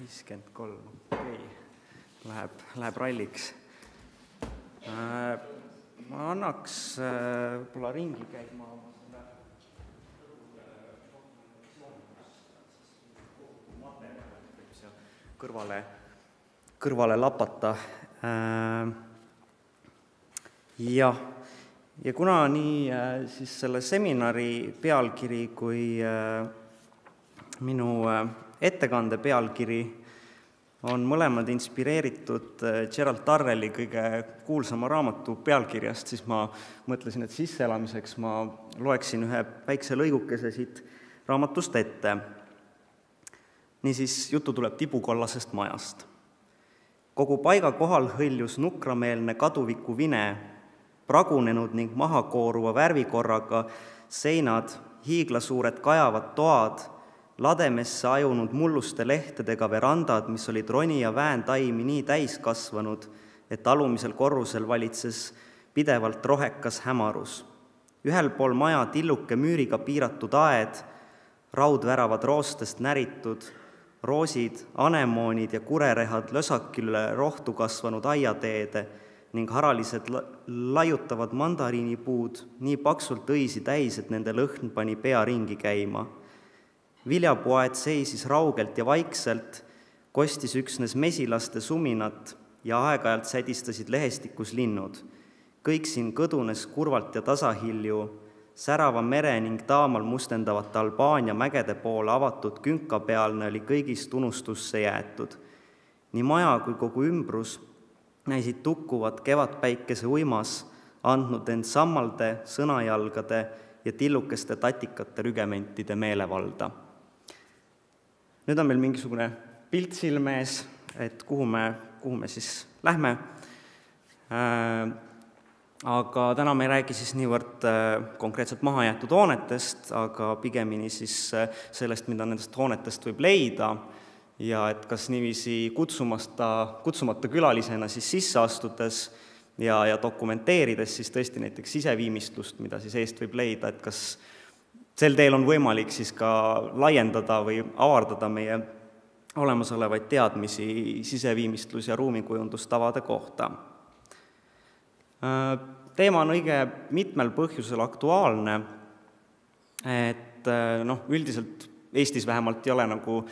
viiskümmend kolm, okei okay., läheb, läheb ralliks. Äh, ma annaks äh, võib-olla ringi käima kõrvale, kõrvale lapata. Äh, jah, ja kuna nii siis selle seminari pealkiri kui minu ettekande pealkiri on mõlemad inspireeritud äh, Gerald Tarrelli kõige kuulsama raamatu pealkirjast, siis ma mõtlesin, et sisseelamiseks ma loeksin ühe väikse lõigukese siit raamatust ette. niisiis, jutu tuleb tibukollasest majast. kogu paiga kohal hõljus nukrameelne kaduviku vine, pragunenud ning maha kooruva värvikorraga seinad, hiiglasuured kajavad toad lademesse ajunud mulluste lehtedega verandad, mis olid roni ja vääntaimi nii täis kasvanud, et alumisel korrusel valitses pidevalt rohekas hämarus. ühel pool maja tilluke müüriga piiratud aed, raudväravad roostest näritud, roosid, anemoonid ja kurerehad lösakile rohtu kasvanud aiateede ning haralised la-, laiutavad mandariinipuud nii paksult õisi täis, et nende lõhn pani pea ringi käima viljapuaed seisis raugelt ja vaikselt, kostis üksnes mesilaste suminat ja aeg-ajalt sädistasid lehestikus linnud. kõik siin kõdunes kurvalt ja tasahilju, särava mere ning taamal mustendavate Albaania mägede poole avatud künkapealne oli kõigist unustusse jäetud. nii maja kui kogu ümbrus näisid tukkuvat kevadpäikese uimas, andnud end sammalde, sõnajalgade ja tillukeste tatikate rügementide meelevalda nüüd on meil mingisugune pilt silme ees, et kuhu me, kuhu me siis lähme. Äh, aga täna me ei räägi siis niivõrd äh, konkreetselt mahajäetud hoonetest, aga pigemini siis äh, sellest, mida nendest hoonetest võib leida ja et kas niiviisi kutsumasta, kutsumata külalisena siis sisse astudes ja, ja dokumenteerides siis tõesti näiteks siseviimistlust, mida siis eest võib leida, et kas sel teel on võimalik siis ka laiendada või avardada meie olemasolevaid teadmisi siseviimistlus- ja ruumikujundustavade kohta. Teema on õige mitmel põhjusel aktuaalne, et noh, üldiselt Eestis vähemalt ei ole nagu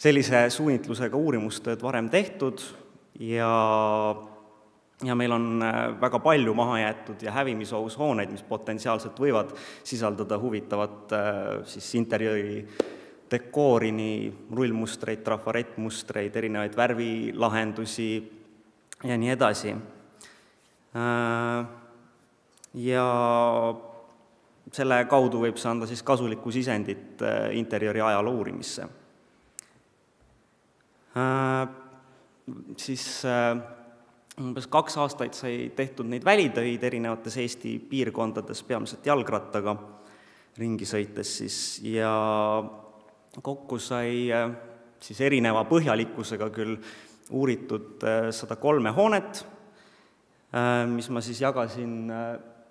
sellise suunitlusega uurimustööd varem tehtud ja ja meil on äh, väga palju mahajäetud ja hävimisohus hooneid, mis potentsiaalselt võivad sisaldada huvitavat äh, siis interjööri dekoori, nii rullmustreid, trafarettmustreid, erinevaid värvilahendusi ja nii edasi. Äh, ja selle kaudu võib see anda siis kasulikku sisendit interjööri ajaloo uurimisse. Siis umbes kaks aastat sai tehtud neid välitöid erinevates Eesti piirkondades, peamiselt jalgrattaga ringi sõites siis, ja kokku sai äh, siis erineva põhjalikkusega küll uuritud äh, sada kolme hoonet, äh, mis ma siis jagasin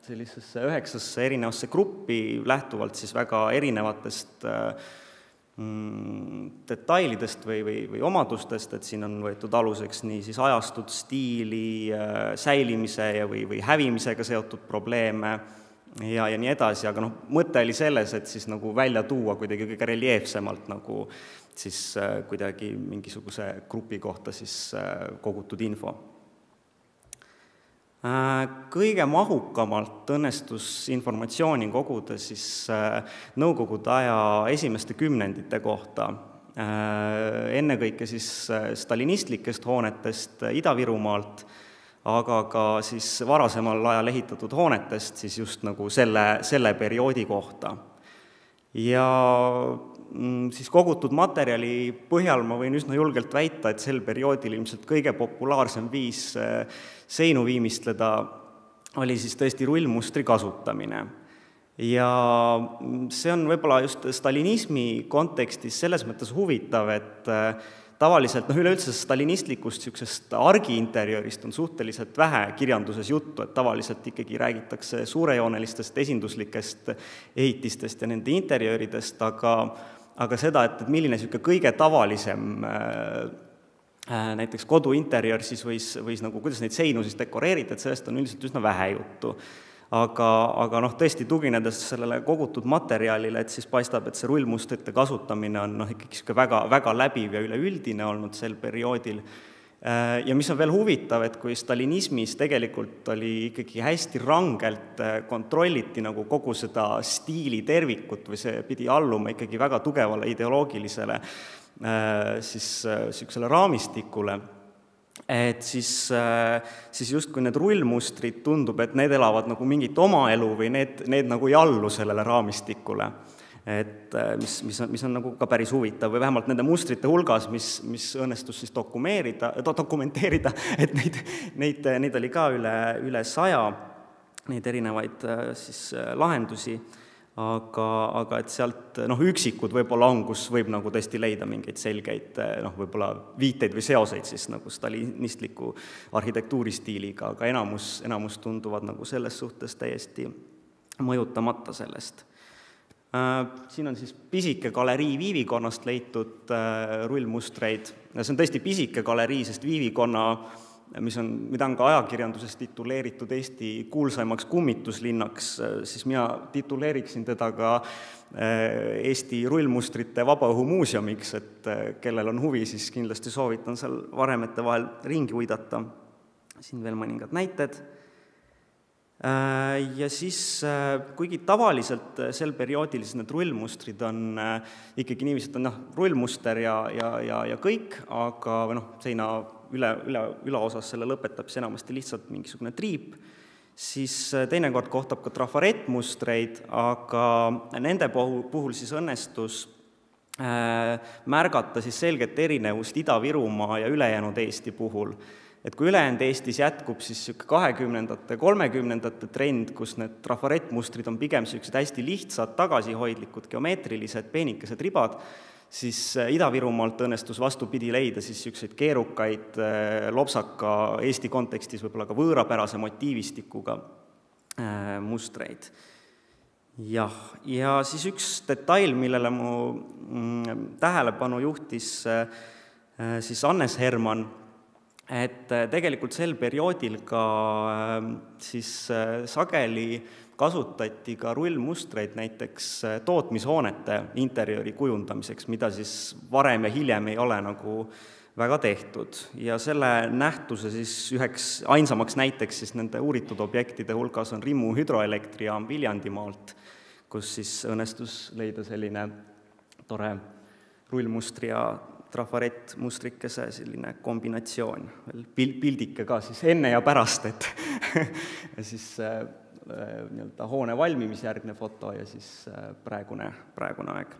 sellisesse üheksasse erinevasse gruppi, lähtuvalt siis väga erinevatest äh, detailidest või, või, või omadustest, et siin on võetud aluseks nii siis ajastut, stiili, äh, säilimise ja või, või hävimisega seotud probleeme ja, ja nii edasi, aga noh, mõte oli selles, et siis nagu välja tuua kuidagi kõige reljeefsemalt nagu siis äh, kuidagi mingisuguse grupi kohta siis äh, kogutud info kõige mahukamalt õnnestus informatsiooni koguda siis äh, Nõukogude aja esimeste kümnendite kohta, äh, ennekõike siis stalinistlikest hoonetest Ida-Virumaalt, aga ka siis varasemal ajal ehitatud hoonetest siis just nagu selle, selle perioodi kohta. ja siis kogutud materjali põhjal ma võin üsna julgelt väita, et sel perioodil ilmselt kõige populaarsem viis seinu viimistleda, oli siis tõesti rullmustri kasutamine. ja see on võib-olla just stalinismi kontekstis selles mõttes huvitav, et äh, tavaliselt noh, üleüldse stalinistlikust niisugusest argiinterjöörist on suhteliselt vähe kirjanduses juttu, et tavaliselt ikkagi räägitakse suurejoonelistest esinduslikest ehitistest ja nende interjööridest, aga aga seda, et, et milline niisugune kõige tavalisem näiteks kodu interjöör siis võis, võis nagu, kuidas neid seinu siis dekoreerida, et sellest on üldiselt üsna vähe juttu aga, aga noh, tõesti tuginedes sellele kogutud materjalile, et siis paistab, et see rullmustrite kasutamine on noh, ikkagi niisugune väga, väga läbiv ja üleüldine olnud sel perioodil. Äh, ja mis on veel huvitav, et kui stalinismis tegelikult oli ikkagi hästi rangelt äh, kontrolliti nagu kogu seda stiili tervikut või see pidi alluma ikkagi väga tugevale ideoloogilisele äh, siis niisugusele raamistikule et siis, äh, siis justkui need rullmustrid, tundub, et need elavad nagu mingit oma elu või need, need nagu ei allu sellele raamistikule. et äh, mis, mis on, mis on nagu ka päris huvitav või vähemalt nende mustrite hulgas, mis, mis õnnestus siis dokumeerida, dokumenteerida, et neid, neid, neid oli ka üle, üle saja, neid erinevaid äh, siis lahendusi aga, aga et sealt noh, üksikud võib-olla on, kus võib nagu tõesti leida mingeid selgeid noh, võib-olla viiteid või seoseid siis nagu stalinistliku arhitektuuristiiliga, aga enamus, enamus tunduvad nagu selles suhtes täiesti mõjutamata sellest. Äh, siin on siis pisike galerii Viivikonnast leitud äh, rullmustreid see on tõesti pisike galerii, sest Viivikonna mis on, mida on ka ajakirjanduses tituleeritud Eesti kuulsaimaks kummituslinnaks, siis mina tituleeriksin teda ka eh, Eesti rullmustrite vabaõhumuuseumiks, et eh, kellel on huvi, siis kindlasti soovitan seal varemete vahel ringi uidata. siin veel mõningad näited. Eh, ja siis, kuigi tavaliselt sel perioodil siis need rullmustrid on ikkagi niiviisi, et on noh, rullmuster ja, ja, ja, ja kõik, aga või noh, seina üle, üle, ülaosas selle lõpetab siis enamasti lihtsalt mingisugune triip, siis äh, teinekord kohtab ka trafarettmustreid, aga nende puhul, siis õnnestus äh, märgata siis selget erinevust Ida-Virumaa ja ülejäänud Eesti puhul. et kui ülejäänud Eestis jätkub siis niisugune kahekümnendate, kolmekümnendate trend, kus need trafarettmustrid on pigem niisugused hästi lihtsad, tagasihoidlikud, geomeetrilised, peenikesed ribad, siis äh, Ida-Virumaalt õnnestus vastupidi leida siis niisuguseid keerukaid äh, lopsaka, Eesti kontekstis võib-olla ka võõrapärase motiivistikuga äh, mustreid. jah, ja siis üks detail, millele mu mm, tähelepanu juhtis siis Hannes Herman, et tegelikult sel perioodil ka siis sageli kasutati ka rullmustreid näiteks äh, tootmishoonete interjööri kujundamiseks, mida siis varem ja hiljem ei ole nagu väga tehtud. Ja selle nähtuse siis üheks ainsamaks näiteks siis nende uuritud objektide hulgas on Rimmu hüdroelektrijaam Viljandimaalt, kus siis õnnestus leida selline tore rullmustri ja trafarettmustrikese selline kombinatsioon, veel pil-, pildike ka siis enne ja pärast, et ja siis Äh, nii-öelda hoone valmimisjärgne foto ja siis äh, praegune, praegune aeg.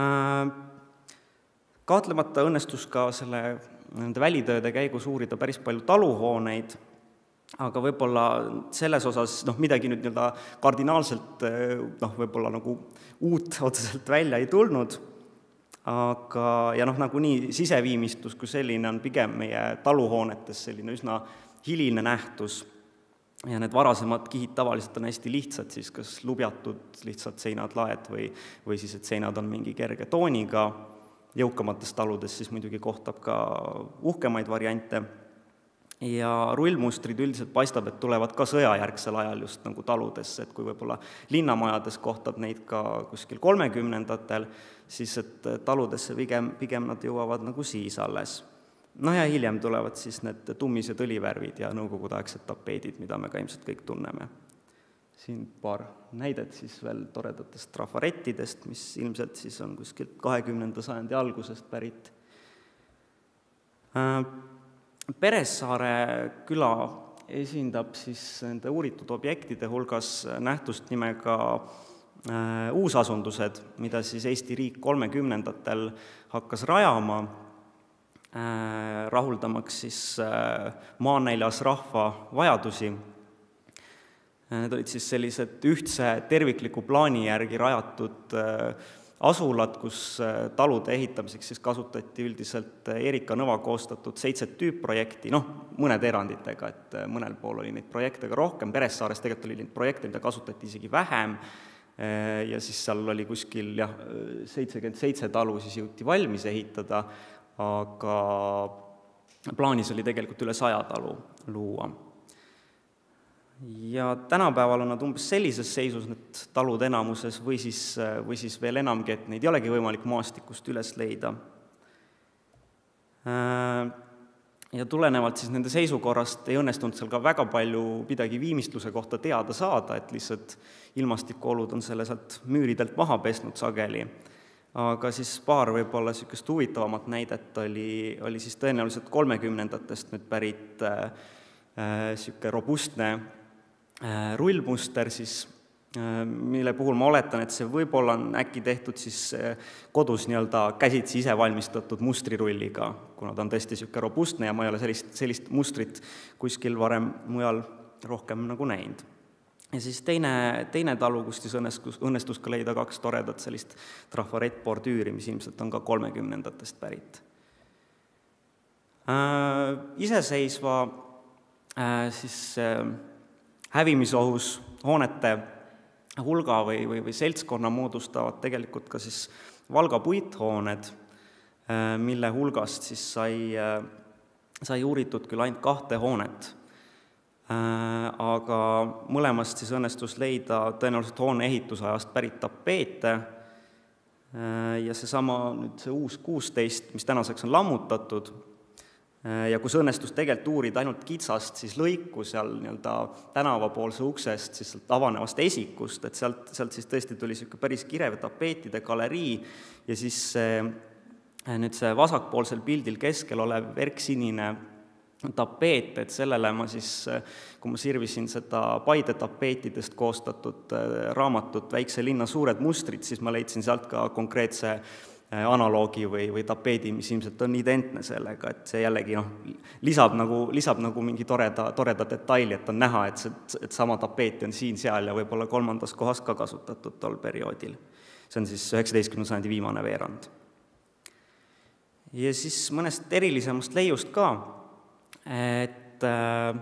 Äh, kahtlemata õnnestus ka selle, nende välitööde käigus uurida päris palju taluhooneid, aga võib-olla selles osas noh, midagi nüüd nii-öelda kardinaalselt noh, võib-olla nagu uut otseselt välja ei tulnud, aga ja noh, nagunii siseviimistlus kui selline on pigem meie taluhoonetes selline üsna hiline nähtus ja need varasemad kihid tavaliselt on hästi lihtsad, siis kas lubjatud lihtsalt seinad, laed või, või siis, et seinad on mingi kerge tooniga, jõukamates taludes siis muidugi kohtab ka uhkemaid variante, ja rullmustrid üldiselt paistab, et tulevad ka sõjajärgsel ajal just nagu taludesse, et kui võib-olla linnamajades kohtab neid ka kuskil kolmekümnendatel, siis et taludesse pigem, pigem nad jõuavad nagu siis alles noh ja hiljem tulevad siis need tummised õlivärvid ja nõukogudeaegsed tapeedid, mida me ka ilmselt kõik tunneme. siin paar näidet siis veel toredatest trafarettidest, mis ilmselt siis on kuskilt kahekümnenda sajandi algusest pärit. Äh, Peressaare küla esindab siis nende uuritud objektide hulgas nähtust nimega äh, uusasundused, mida siis Eesti riik kolmekümnendatel hakkas rajama rahuldamaks siis äh, maanäljas rahva vajadusi. Äh, need olid siis sellised ühtse tervikliku plaani järgi rajatud asulad, kus talude ehitamiseks siis kasutati üldiselt Erika Nõva koostatud seitset tüüpprojekti, noh, mõnede eranditega, et mõnel pool oli neid projekte ka rohkem, Peressaares tegelikult oli neid projekte, mida kasutati isegi vähem, ja siis seal oli kuskil jah, seitsekümmend seitse talu siis jõuti valmis ehitada, aga plaanis oli tegelikult üle saja talu luua. ja tänapäeval on nad umbes sellises seisus, need talud enamuses, või siis, või siis veel enamgi, et neid ei olegi võimalik maastikust üles leida ja tulenevalt siis nende seisukorrast ei õnnestunud seal ka väga palju midagi viimistluse kohta teada saada, et lihtsalt ilmastikuolud on selle sealt müüridelt maha pesnud sageli. Aga siis paar võib-olla niisugust huvitavamat näidet oli, oli siis tõenäoliselt kolmekümnendatest nüüd pärit niisugune äh, robustne äh, rullmuster siis Äh, mille puhul ma oletan, et see võib-olla on äkki tehtud siis äh, kodus nii-öelda käsitsi ise valmistatud mustrirulliga, kuna ta on tõesti niisugune robustne ja ma ei ole sellist, sellist mustrit kuskil varem mujal rohkem nagu näinud. Ja siis teine, teine talu, kus siis õnnestus, õnnestus ka leida kaks toredat sellist trafarettbordüüri, mis ilmselt on ka kolmekümnendatest pärit äh,. Iseseisva äh, siis äh, hävimisohus hoonete hulga või, või, või seltskonna moodustavad tegelikult ka siis Valga puithooned, äh, mille hulgast siis sai, äh, sai uuritud küll ainult kahte hoonet, aga mõlemast siis õnnestus leida tõenäoliselt hoone ehitusajast pärit tapeete. Ja seesama nüüd see uus kuusteist, mis tänaseks on lammutatud, ja kus õnnestus tegelikult uurida ainult kitsast siis lõiku seal nii-öelda tänavapoolse uksest, siis sealt avanevast esikust, et sealt, sealt siis tõesti tuli niisugune päris kirev tapeetide galerii ja siis see, nüüd see vasakpoolsel pildil keskel olev verksinine tapeet, et sellele ma siis, kui ma sirvisin seda Paide tapeetidest koostatud äh, raamatut Väikse linna suured mustrid, siis ma leidsin sealt ka konkreetse Äh, analoogi või, või tapeedi, mis ilmselt on identne sellega, et see jällegi noh, lisab nagu, lisab nagu mingi toreda, toreda detaili, et on näha, et see, et sama tapeeti on siin-seal ja võib-olla kolmandas kohas ka kasutatud tol perioodil. see on siis üheksateistkümnenda sajandi viimane veerand. ja siis mõnest erilisemast leiust ka, et äh,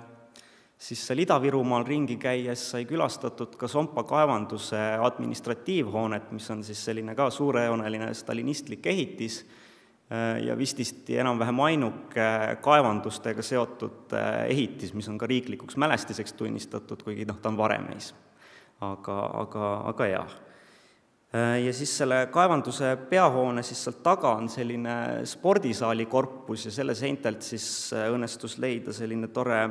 siis seal Ida-Virumaal ringi käies sai külastatud ka Sompa kaevanduse administratiivhoonet, mis on siis selline ka suurejooneline stalinistlik ehitis äh, ja vististi enam-vähem ainuke kaevandustega seotud äh, ehitis, mis on ka riiklikuks mälestiseks tunnistatud, kuigi noh, ta on varemeis. aga, aga, aga jah. Äh, ja siis selle kaevanduse peahoone siis sealt taga on selline spordisaali korpus ja selle seintelt siis õnnestus leida selline tore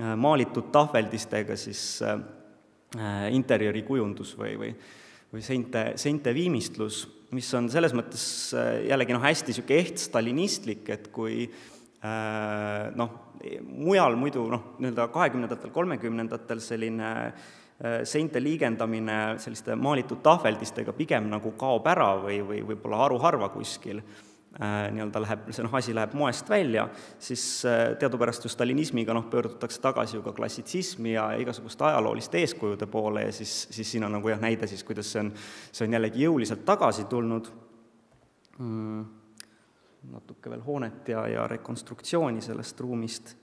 Äh, maalitud tahveldistega siis äh, äh, interjöörikujundus või, või või seinte, seinte viimistlus, mis on selles mõttes jällegi noh, hästi niisugune ehtstalinistlik, et kui noh, mujal muidu noh, nii-öelda kahekümnendatel, kolmekümnendatel selline seinte liigendamine selliste maalitud tahveldistega pigem nagu kaob ära või, või võib-olla haruharva kuskil Äh, nii-öelda läheb, see noh, asi läheb moest välja, siis äh, teadupärast ju stalinismiga noh, pöördutakse tagasi ju ka klassitsismi ja igasuguste ajalooliste eeskujude poole ja siis, siis siin on nagu jah, näide siis, kuidas see on, see on jällegi jõuliselt tagasi tulnud. Mm,, natuke veel hoonet ja, ja rekonstruktsiooni sellest ruumist.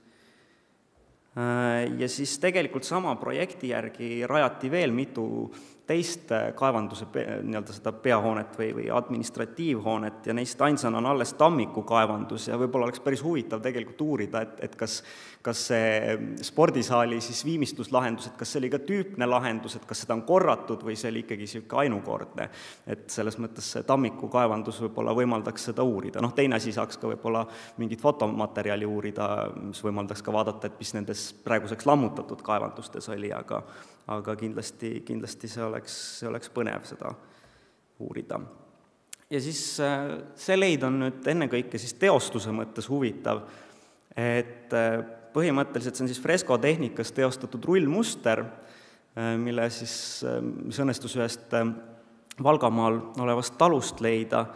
Äh, ja siis tegelikult sama projekti järgi rajati veel mitu teist äh, kaevanduse nii-öelda seda peahoonet või, või administratiivhoonet ja neist ainsana on alles Tammiku kaevandus ja võib-olla oleks päris huvitav tegelikult uurida, et, et kas, kas see spordisaali siis viimistluslahendus, et kas see oli ka tüüpne lahendus, et kas seda on korratud või see oli ikkagi niisugune ainukordne. et selles mõttes see Tammiku kaevandus võib-olla võimaldaks seda uurida, noh teine asi saaks ka võib-olla mingit fotomaterjali uurida, mis võimaldaks ka vaadata, et mis nendes praeguseks lammutatud kaevandustes oli, aga aga kindlasti, kindlasti see oleks, see oleks põnev seda uurida. ja siis äh, see leid on nüüd ennekõike siis teostuse mõttes huvitav, et äh, põhimõtteliselt see on siis freskotehnikas teostatud rullmuster, äh, mille siis, mis õnnestus ühest Valgamaal olevast talust leida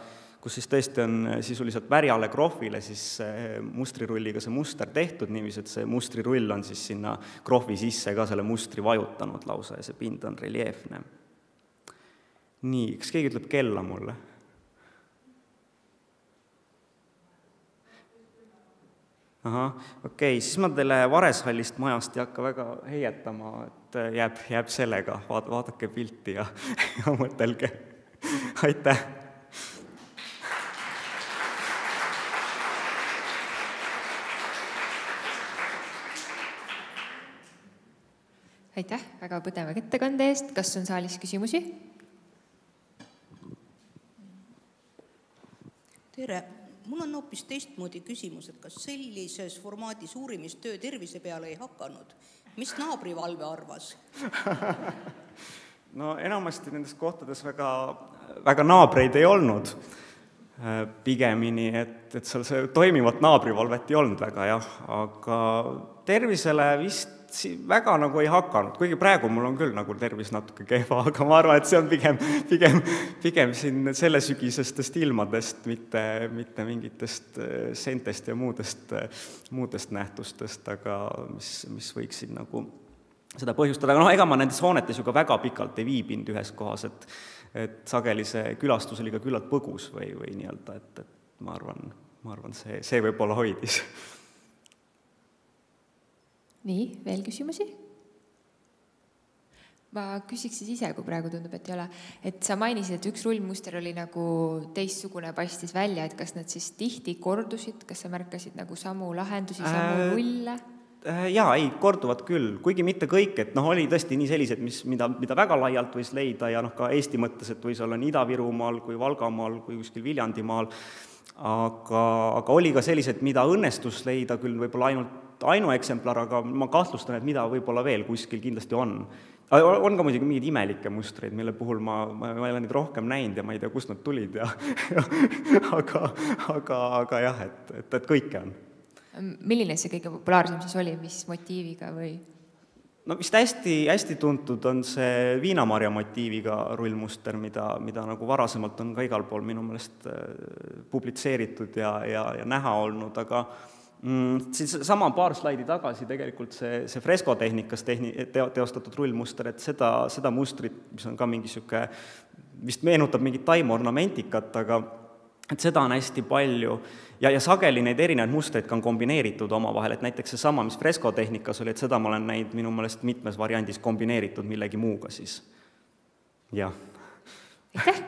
kus siis tõesti on sisuliselt värjale krohvile siis mustrirulliga see muster tehtud niiviisi, et see mustrirull on siis sinna krohvi sisse ka selle mustri vajutanud lausa ja see pind on reljeefne. nii, kas keegi ütleb kella mulle? ahah, okei okay,, siis ma teile Vareshallist majast ei hakka väga heietama, et jääb, jääb sellega, vaat-, vaadake pilti ja ja mõtelge. aitäh! Aitäh väga põneva ettekande eest, kas on saalis küsimusi? tere, mul on hoopis teistmoodi küsimus, et kas sellises formaadis uurimistöö tervise peale ei hakanud, mis naabrivalve arvas? No enamasti nendes kohtades väga, väga naabreid ei olnud. pigemini, et, et seal see toimivat naabrivalvet ei olnud väga jah, aga tervisele vist väga nagu ei hakanud, kuigi praegu mul on küll nagu tervis natuke kehva, aga ma arvan, et see on pigem, pigem, pigem siin sellesügisestest ilmadest, mitte, mitte mingitest äh, seentest ja muudest, äh, muudest nähtustest, aga mis, mis võiksid nagu seda põhjustada, aga noh, ega ma nendes hoonetes ju ka väga pikalt ei viibinud ühes kohas, et et sageli see külastus oli ka küllalt põgus või, või nii-öelda, et, et ma arvan, ma arvan, see, see võib-olla hoidis nii, veel küsimusi? ma küsiks siis ise, kui praegu tundub, et ei ole, et sa mainisid, et üks rullmuster oli nagu teistsugune, paistis välja, et kas nad siis tihti kordusid, kas sa märkasid nagu samu lahendusi, samu äh, rulle? Äh, jaa, ei, korduvad küll, kuigi mitte kõik, et noh, oli tõesti nii selliseid, mis, mida, mida väga laialt võis leida ja noh, ka Eesti mõttes, et võis olla nii Ida-Virumaal kui Valgamaal kui kuskil Viljandimaal, aga, aga oli ka selliseid, mida õnnestus leida küll võib-olla ainult ainueksemplar, aga ma kahtlustan, et mida võib-olla veel kuskil kindlasti on. on ka muidugi mingeid imelikke mustreid, mille puhul ma, ma, ma ei ole neid rohkem näinud ja ma ei tea, kust nad tulid ja aga, aga, aga jah, et, et, et kõike on. milline see kõige populaarsem siis oli, mis motiiviga või? no vist hästi, hästi tuntud on see viinamarja motiiviga rullmuster, mida, mida nagu varasemalt on ka igal pool minu meelest äh, publitseeritud ja, ja, ja näha olnud, aga. Siis sama paar slaidi tagasi tegelikult see, see freskotehnikas tehni-, teo-, teostatud rullmuster, et seda, seda mustrit, mis on ka mingi niisugune, vist meenutab mingit taimeornamentikat, aga et seda on hästi palju ja, ja sageli neid erinevaid mustreid ka on kombineeritud omavahel, et näiteks seesama, mis freskotehnikas oli, et seda ma olen näinud minu meelest mitmes variandis kombineeritud millegi muuga siis, jah. aitäh!